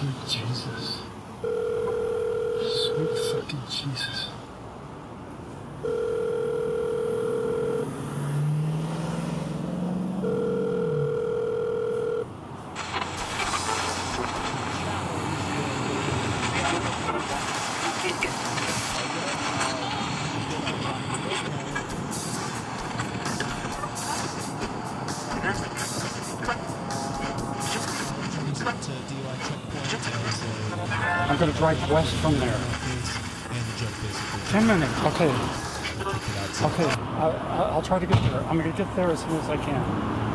Sweet Jesus. Sweet fucking Jesus. Gonna drive west from there. Ten minutes. Okay. Okay. I, I, I'll try to get there. I'm gonna get there as soon as I can.